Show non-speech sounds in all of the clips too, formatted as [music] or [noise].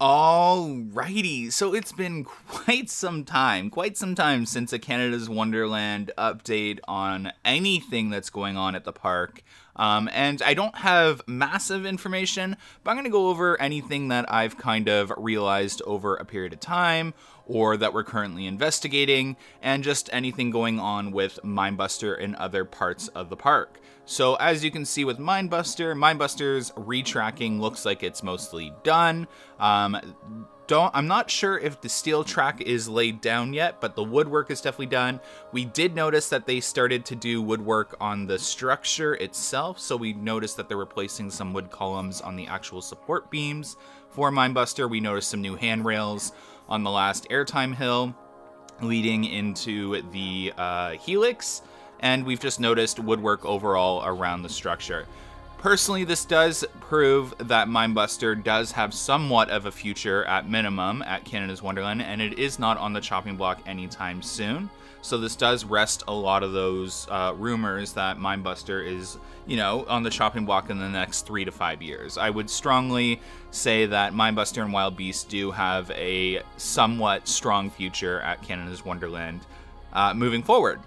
Alrighty, so it's been [laughs] quite some time, quite some time since a Canada's Wonderland update on anything that's going on at the park. Um, and I don't have massive information, but I'm going to go over anything that I've kind of realized over a period of time or that we're currently investigating, and just anything going on with Minebuster in other parts of the park. So as you can see with Minebuster, Minebuster's retracking looks like it's mostly done. Um, don't I'm not sure if the steel track is laid down yet, but the woodwork is definitely done. We did notice that they started to do woodwork on the structure itself, so we noticed that they're replacing some wood columns on the actual support beams. For Minebuster, we noticed some new handrails on the last airtime hill leading into the uh, helix and we've just noticed woodwork overall around the structure. Personally, this does prove that Minebuster does have somewhat of a future at minimum at Canada's Wonderland, and it is not on the chopping block anytime soon. So this does rest a lot of those uh, rumors that Minebuster is, you know, on the chopping block in the next three to five years. I would strongly say that Minebuster and Wild Beast do have a somewhat strong future at Canada's Wonderland uh, moving forward.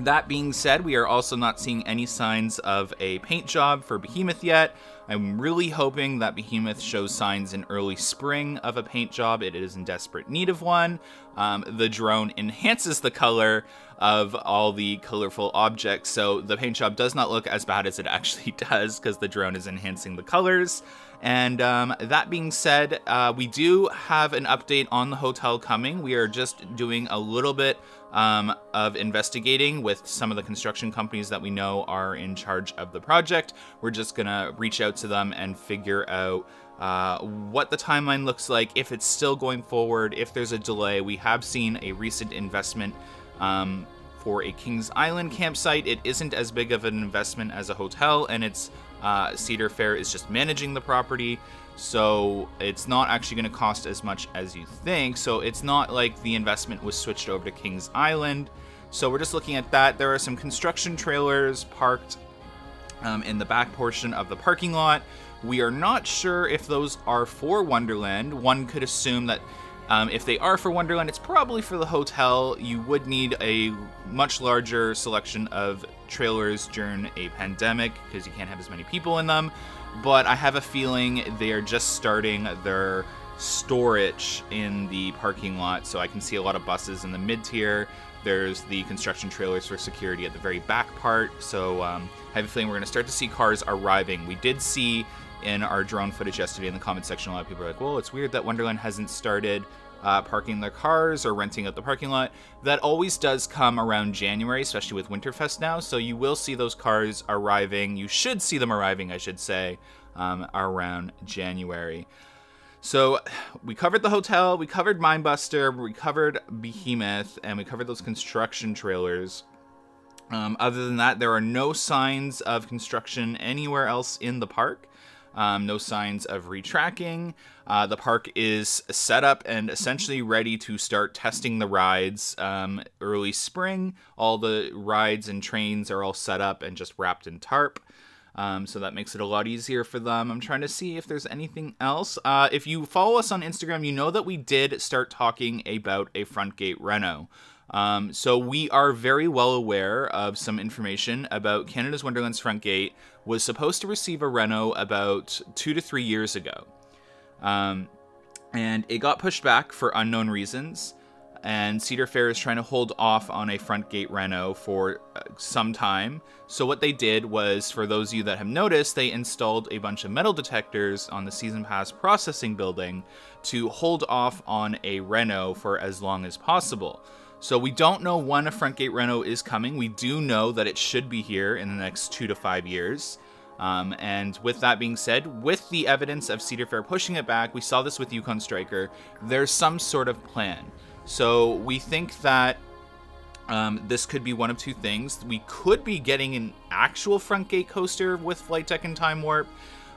That being said, we are also not seeing any signs of a paint job for Behemoth yet. I'm really hoping that Behemoth shows signs in early spring of a paint job. It is in desperate need of one. Um, the drone enhances the color of all the colorful objects, so the paint job does not look as bad as it [laughs] actually does because the drone is enhancing the colors. And um, that being said, uh, we do have an update on the hotel coming. We are just doing a little bit um, of investigating with some of the construction companies that we know are in charge of the project. We're just gonna reach out to them and figure out uh, what the timeline looks like, if it's still going forward, if there's a delay. We have seen a recent investment um, for a Kings Island campsite. It isn't as big of an investment as a hotel, and it's uh, Cedar Fair is just managing the property. So it's not actually going to cost as much as you think. So it's not like the investment was switched over to Kings Island. So we're just looking at that. There are some construction trailers parked um, in the back portion of the parking lot. We are not sure if those are for Wonderland. One could assume that um, if they are for Wonderland, it's probably for the hotel. You would need a much larger selection of trailers during a pandemic because you can't have as many people in them. But I have a feeling they are just starting their storage in the parking lot, so I can see a lot of buses in the mid tier. There's the construction trailers for security at the very back part, so um, I have a feeling we're going to start to see cars arriving. We did see in our drone footage yesterday in the comment section, a lot of people are like, well, it's weird that Wonderland hasn't started uh, parking their cars or renting out the parking lot. That always does come around January, especially with Winterfest now. So you will see those cars arriving. You should see them arriving, I should say, um, around January. So we covered the hotel, we covered Minebuster, we covered Behemoth, and we covered those construction trailers. Um, other than that, there are no signs of construction anywhere else in the park. Um, no signs of retracking. Uh, the park is set up and essentially ready to start testing the rides um, early spring. All the rides and trains are all set up and just wrapped in tarp. Um, so that makes it a lot easier for them. I'm trying to see if there's anything else. Uh, if you follow us on Instagram, you know that we did start talking about a front gate reno. Um, so we are very well aware of some information about Canada's Wonderland's front gate was supposed to receive a reno about two to three years ago. Um, and it got pushed back for unknown reasons. And Cedar Fair is trying to hold off on a front gate reno for uh, some time. So what they did was, for those of you that have noticed, they installed a bunch of metal detectors on the season pass processing building to hold off on a reno for as long as possible. So we don't know when a front gate reno is coming. We do know that it should be here in the next two to five years. Um, and with that being said, with the evidence of Cedar Fair pushing it back, we saw this with Yukon Striker, there's some sort of plan. So we think that um, this could be one of two things. We could be getting an actual front gate coaster with Flight Deck and Time Warp,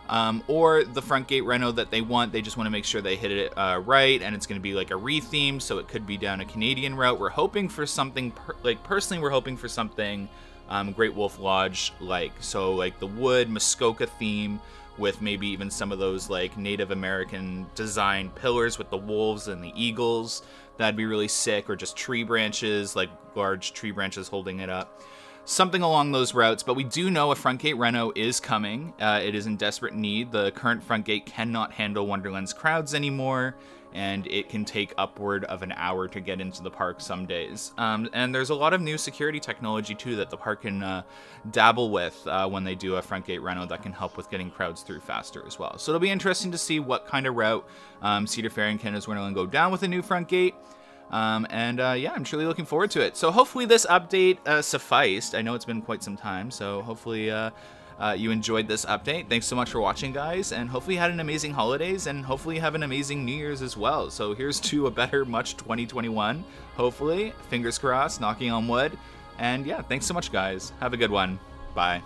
um, or the front gate reno that they want. They just want to make sure they hit it uh, right, and it's going to be like a re-theme, so it could be down a Canadian route. We're hoping for something, per- like personally, we're hoping for something um, Great Wolf Lodge like. So like the wood Muskoka theme with maybe even some of those like Native American design pillars with the wolves and the eagles. That'd be really sick, or just tree branches, like large tree branches holding it up something along those routes. But we do know a front gate reno is coming. Uh, it is in desperate need. The current front gate cannot handle Wonderland's crowds anymore, and it can take upward of an hour to get into the park some days. Um, and there's a lot of new security technology too that the park can uh, dabble with uh, when they do a front gate reno that can help with getting crowds through faster as well. So it'll be interesting to see what kind of route um, Cedar Fair and Canada's Wonderland go down with a new front gate. Um, and uh, yeah, I'm truly looking forward to it. So hopefully this update uh, sufficed. I know it's been quite some time, so hopefully uh, you enjoyed this update. Thanks so much for watching, guys, and hopefully you had an amazing holidays, and hopefully you have an amazing New Year's as well. So here's to a better, much 2021. Hopefully, fingers crossed, knocking on wood. And yeah, thanks so much, guys. Have a good one. Bye.